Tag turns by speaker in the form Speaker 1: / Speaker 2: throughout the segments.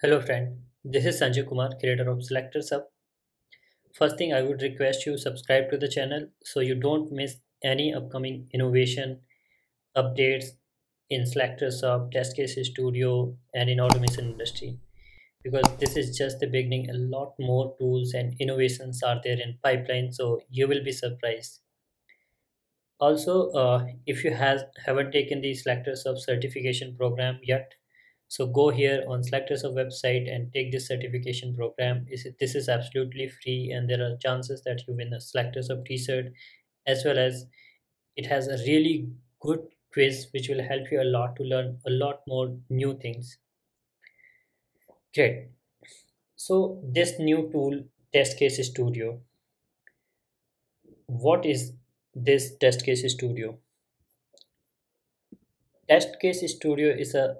Speaker 1: Hello friend, this is Sanjay Kumar, creator of SelectorsHub. First thing I would request you subscribe to the channel so you don't miss any upcoming innovation updates in SelectorsHub, Test Case Studio and in automation industry. Because this is just the beginning. A lot more tools and innovations are there in pipeline so you will be surprised. Also uh, if you has haven't taken the SelectorsHub certification program yet so go here on SelectorsHub website and take this certification program. Is This is absolutely free and there are chances that you win a SelectorsHub t-shirt as well as it has a really good quiz which will help you a lot to learn a lot more new things. Great. So this new tool test case studio. What is this test case studio? Test case studio is a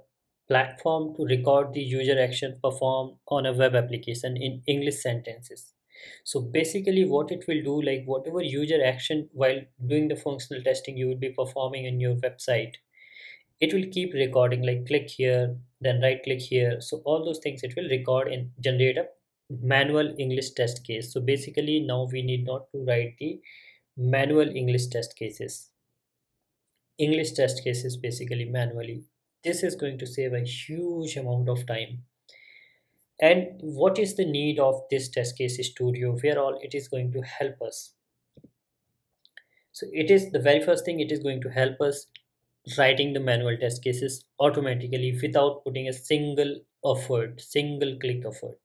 Speaker 1: platform to record the user action performed on a web application in English sentences. So basically what it will do like whatever user action while doing the functional testing you will be performing in your website, it will keep recording like click here, then right click here. So all those things it will record and generate a manual English test case. So basically now we need not to write the manual English test cases. English test cases basically manually this is going to save a huge amount of time. And what is the need of this test case studio where all it is going to help us? So it is the very first thing it is going to help us writing the manual test cases automatically without putting a single effort single click effort.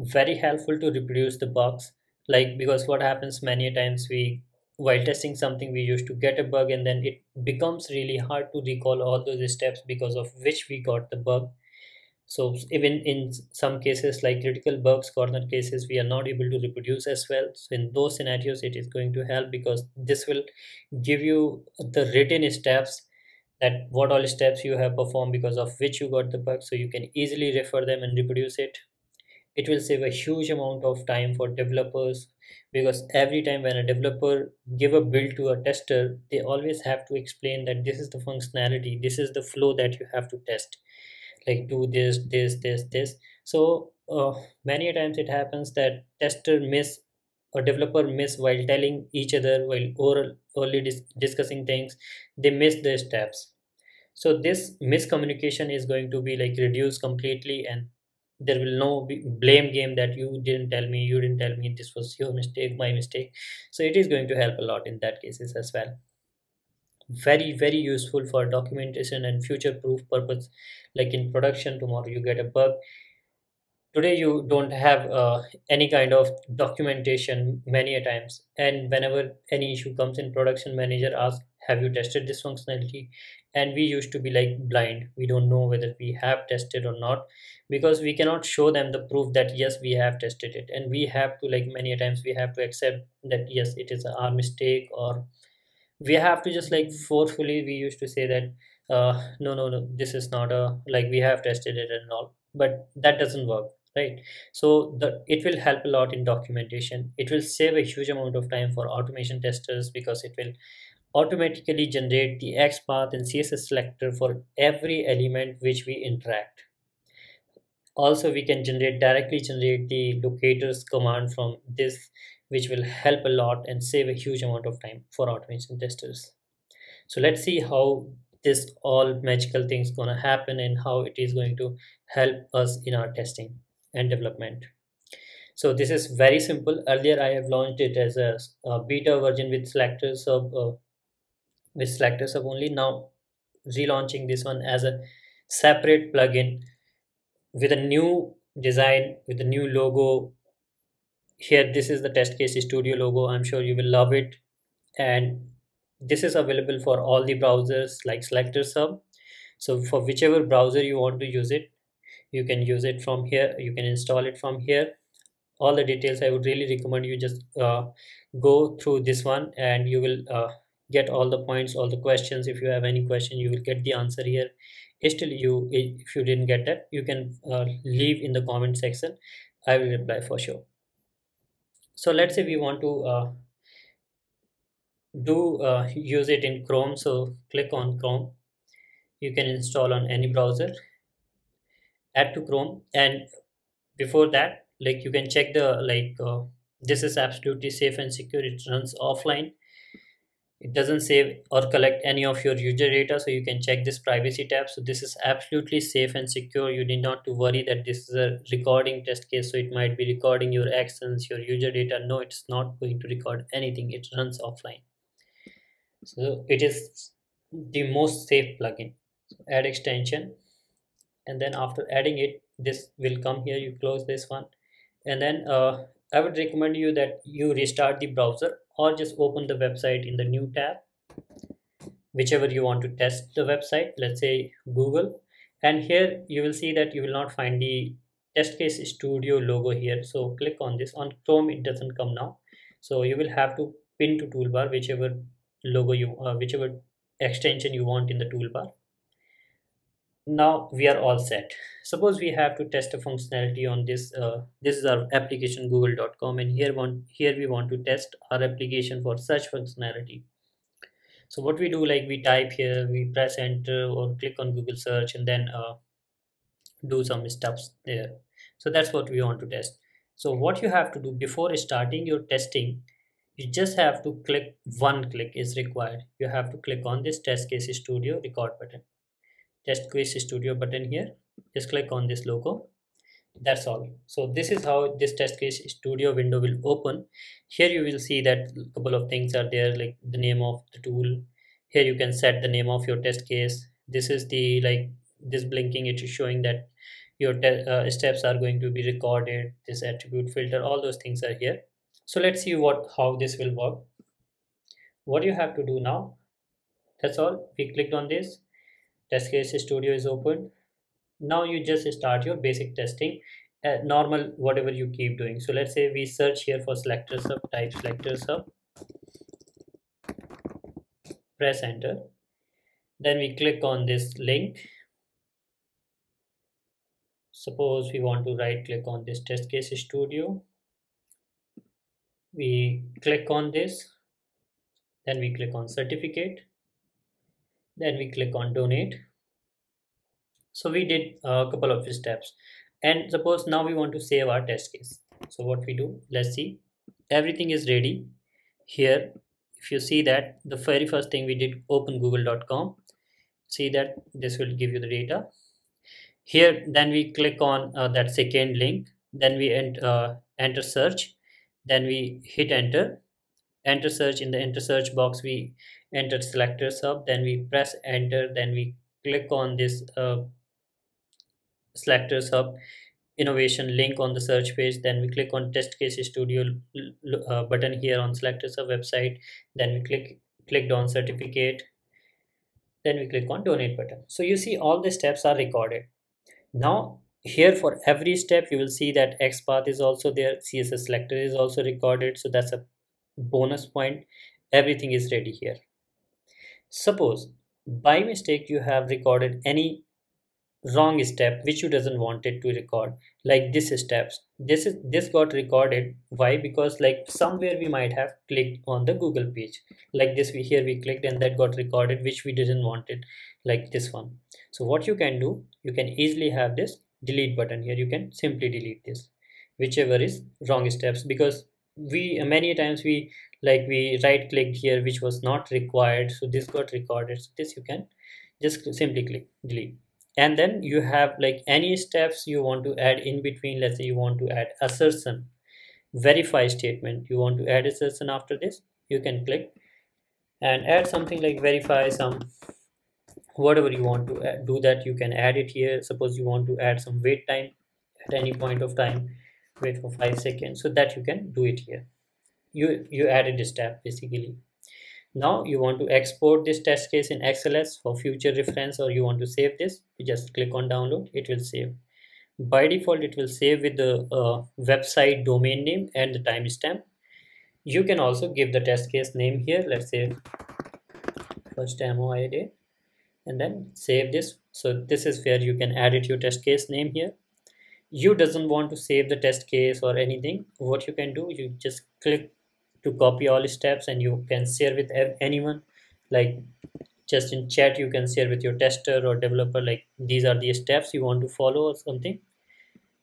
Speaker 1: Very helpful to reproduce the bugs like because what happens many times we while testing something we used to get a bug and then it becomes really hard to recall all those steps because of which we got the bug. So even in some cases like critical bugs corner cases we are not able to reproduce as well. So in those scenarios it is going to help because this will give you the written steps that what all steps you have performed because of which you got the bug. So you can easily refer them and reproduce it it will save a huge amount of time for developers because every time when a developer give a build to a tester they always have to explain that this is the functionality this is the flow that you have to test. Like do this this this this. So uh, many times it happens that tester miss or developer miss while telling each other while oral only dis- discussing things they miss their steps. So this miscommunication is going to be like reduced completely and there will no blame game that you didn't tell me you didn't tell me this was your mistake my mistake. So it is going to help a lot in that cases as well. Very very useful for documentation and future proof purpose. Like in production tomorrow you get a bug. Today you don't have uh, any kind of documentation many a times. And whenever any issue comes in production manager asks have you tested this functionality? And we used to be like blind. We don't know whether we have tested or not because we cannot show them the proof that yes we have tested it. And we have to like many times we have to accept that yes it is our mistake or we have to just like forcefully we used to say that uh, no no no this is not a like we have tested it and all. But that doesn't work right? So the it will help a lot in documentation. It will save a huge amount of time for automation testers because it will automatically generate the XPath and CSS selector for every element which we interact. Also, we can generate directly generate the locators command from this, which will help a lot and save a huge amount of time for automation testers. So let's see how this all magical things gonna happen and how it is going to help us in our testing and development. So this is very simple. Earlier, I have launched it as a, a beta version with SelectorsHub uh, with SelectorsHub only now relaunching this one as a separate plugin with a new design with a new logo. Here this is the test case studio logo. I'm sure you will love it. And this is available for all the browsers like SelectorsHub so for whichever browser you want to use it you can use it from here. You can install it from here. All the details i would really recommend you just uh, go through this one and you will uh, get all the points all the questions. If you have any question you will get the answer here. Still you if you didn't get that you can uh, leave in the comment section. I will reply for sure. So let's say we want to uh, do uh, use it in chrome. So click on chrome. You can install on any browser. Add to chrome. And before that like you can check the like uh, this is absolutely safe and secure. It runs offline it doesn't save or collect any of your user data so you can check this privacy tab. So this is absolutely safe and secure. You need not to worry that this is a recording test case so it might be recording your actions your user data. No it's not going to record anything. It runs offline. So it is the most safe plugin. So add extension and then after adding it this will come here. You close this one. And then uh, I would recommend you that you restart the browser or just open the website in the new tab. Whichever you want to test the website let's say google. And here you will see that you will not find the test case studio logo here. So click on this. On chrome it doesn't come now. So you will have to pin to toolbar whichever logo you uh, whichever extension you want in the toolbar now we are all set. Suppose we have to test a functionality on this uh, this is our application google.com and here one here we want to test our application for search functionality. So what we do like we type here we press enter or click on google search and then uh, do some steps there. So that's what we want to test. So what you have to do before starting your testing you just have to click one click is required. You have to click on this test case studio record button test case studio button here. Just click on this logo. That's all. So this is how this test case studio window will open. Here you will see that a couple of things are there like the name of the tool. Here you can set the name of your test case. This is the like this blinking it is showing that your uh, steps are going to be recorded. This attribute filter all those things are here. So let's see what how this will work. What you have to do now that's all. We clicked on this test case studio is open. Now you just start your basic testing uh, normal whatever you keep doing. So let's say we search here for SelectorsHub type SelectorsHub press enter. Then we click on this link. Suppose we want to right click on this test case studio. We click on this. Then we click on certificate then we click on donate. So we did a couple of steps. And suppose now we want to save our test case. So what we do? Let's see. Everything is ready. Here if you see that the very first thing we did open google.com see that this will give you the data. Here then we click on uh, that second link. Then we ent uh, enter search. Then we hit enter enter search. In the enter search box we enter SelectorsHub then we press enter then we click on this uh, SelectorsHub innovation link on the search page. Then we click on test case studio uh, button here on SelectorsHub website. Then we click clicked on certificate. Then we click on donate button. So you see all the steps are recorded. Now here for every step you will see that xpath is also there. Css selector is also recorded. So that's a bonus point everything is ready here. Suppose by mistake you have recorded any wrong step which you doesn't want it to record like this steps. This is this got recorded. Why? Because like somewhere we might have clicked on the google page. Like this we here we clicked and that got recorded which we didn't want it like this one. So what you can do you can easily have this delete button here. You can simply delete this whichever is wrong steps because we many times we like we right clicked here which was not required. So this got recorded. So this you can just simply click delete. And then you have like any steps you want to add in between. Let's say you want to add assertion verify statement. You want to add assertion after this. You can click and add something like verify some whatever you want to add, do that. You can add it here. Suppose you want to add some wait time at any point of time wait for five seconds so that you can do it here. You you added this tab basically. Now you want to export this test case in xls for future reference or you want to save this you just click on download it will save. By default it will save with the uh, website domain name and the timestamp. You can also give the test case name here let's say first demo id and then save this. So this is where you can edit your test case name here you doesn't want to save the test case or anything what you can do you just click to copy all steps and you can share with anyone. Like just in chat you can share with your tester or developer like these are the steps you want to follow or something.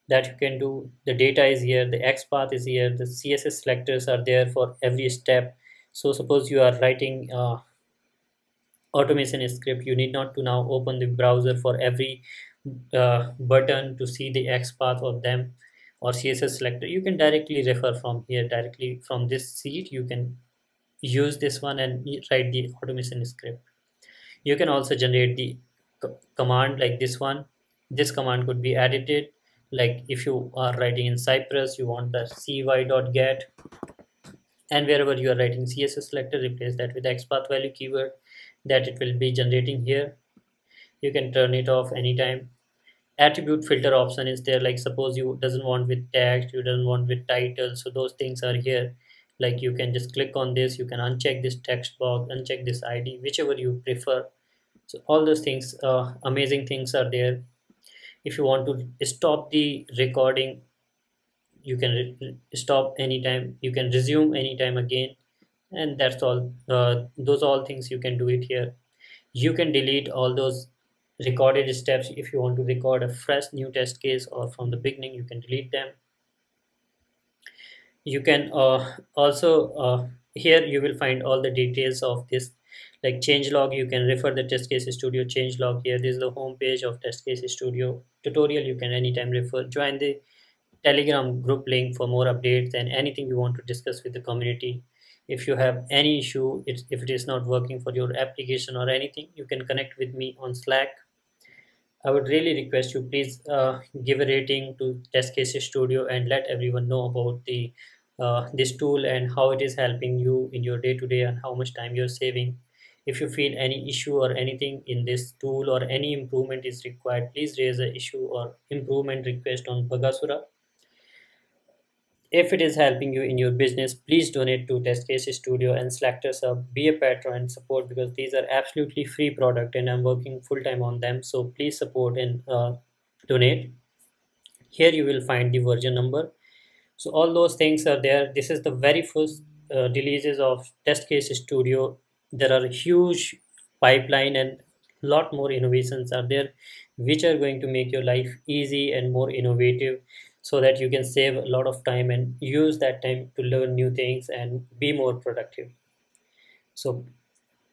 Speaker 1: That you can do the data is here the XPath is here the css selectors are there for every step. So suppose you are writing uh, automation script you need not to now open the browser for every uh, button to see the XPath of them or css selector you can directly refer from here directly from this sheet. You can use this one and write the automation script. You can also generate the command like this one. This command could be edited. Like if you are writing in cypress you want the cy.get and wherever you are writing css selector replace that with xpath value keyword that it will be generating here. You can turn it off anytime attribute filter option is there like suppose you doesn't want with text you doesn't want with title so those things are here. Like you can just click on this you can uncheck this text box uncheck this id whichever you prefer. So all those things uh, amazing things are there. If you want to stop the recording you can stop anytime you can resume anytime again and that's all. Uh, those all things you can do it here. You can delete all those recorded steps. If you want to record a fresh new test case or from the beginning you can delete them. You can uh, also uh, here you will find all the details of this like change log. You can refer the test case studio change log. Here this is the home page of test case studio tutorial. You can anytime refer join the telegram group link for more updates and anything you want to discuss with the community. If you have any issue if it is not working for your application or anything you can connect with me on slack i would really request you please uh, give a rating to test case studio and let everyone know about the uh, this tool and how it is helping you in your day to day and how much time you're saving. If you feel any issue or anything in this tool or any improvement is required please raise an issue or improvement request on BugAsura if it is helping you in your business please donate to test case studio and SelectorsHub be a patron and support because these are absolutely free product and i'm working full-time on them. So please support and uh, donate. Here you will find the version number. So all those things are there. This is the very first uh, releases of test case studio. There are huge pipeline and lot more innovations are there which are going to make your life easy and more innovative so that you can save a lot of time and use that time to learn new things and be more productive. So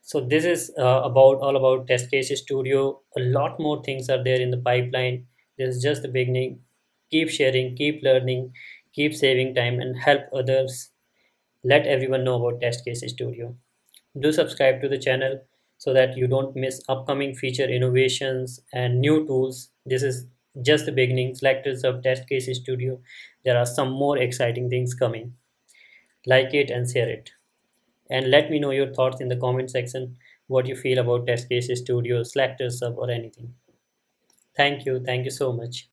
Speaker 1: so this is uh, about all about test case studio. A lot more things are there in the pipeline. This is just the beginning. Keep sharing keep learning keep saving time and help others. Let everyone know about test case studio. Do subscribe to the channel so that you don't miss upcoming feature innovations and new tools. This is just the beginning SelectorsHub test case studio. There are some more exciting things coming. Like it and share it. And let me know your thoughts in the comment section. What you feel about test case studio SelectorsHub or anything. Thank you. Thank you so much